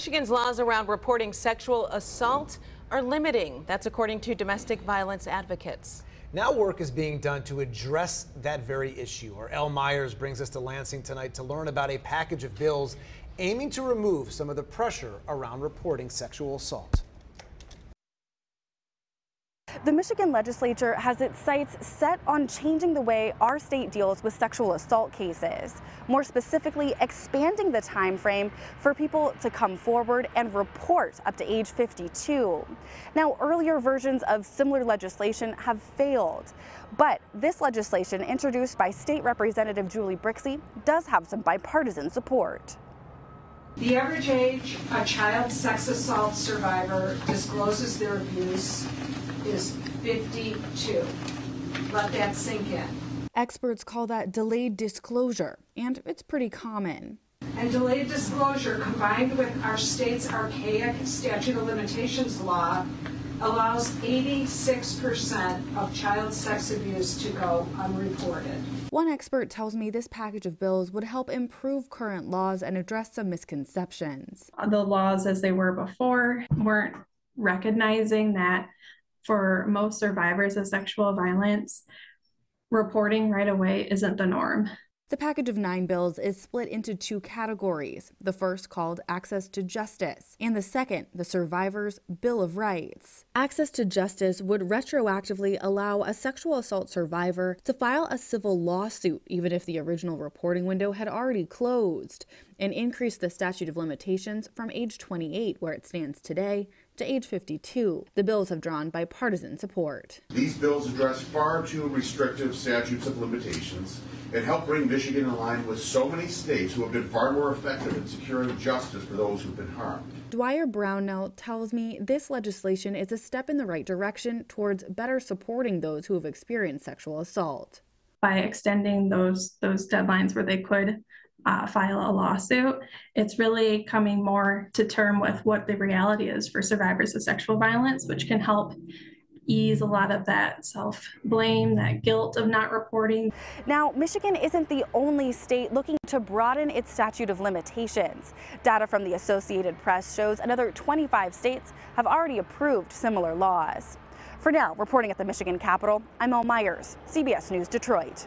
Michigan's laws around reporting sexual assault are limiting. That's according to domestic violence advocates. Now work is being done to address that very issue. Our Elle Myers brings us to Lansing tonight to learn about a package of bills aiming to remove some of the pressure around reporting sexual assault. The Michigan legislature has its sights set on changing the way our state deals with sexual assault cases. More specifically, expanding the time frame for people to come forward and report up to age 52. Now, earlier versions of similar legislation have failed, but this legislation introduced by State Representative Julie Brixie does have some bipartisan support. The average age a child sex assault survivor discloses their abuse is 52. Let that sink in. Experts call that delayed disclosure, and it's pretty common. And delayed disclosure combined with our state's archaic statute of limitations law allows 86% of child sex abuse to go unreported. One expert tells me this package of bills would help improve current laws and address some misconceptions. The laws as they were before weren't recognizing that for most survivors of sexual violence, reporting right away isn't the norm. The package of nine bills is split into two categories. The first called Access to Justice, and the second, the Survivor's Bill of Rights. Access to Justice would retroactively allow a sexual assault survivor to file a civil lawsuit even if the original reporting window had already closed, and increase the statute of limitations from age 28, where it stands today, to age 52. The bills have drawn bipartisan support. These bills address far too restrictive statutes of limitations and help bring Michigan in line with so many states who have been far more effective in securing justice for those who've been harmed. Dwyer Brownell tells me this legislation is a step in the right direction towards better supporting those who have experienced sexual assault. By extending those those deadlines where they could uh, file a lawsuit, it's really coming more to term with what the reality is for survivors of sexual violence, which can help ease a lot of that self blame, that guilt of not reporting. Now, Michigan isn't the only state looking to broaden its statute of limitations. Data from the Associated Press shows another 25 states have already approved similar laws. For now, reporting at the Michigan Capitol, I'm Elle Myers, CBS News Detroit.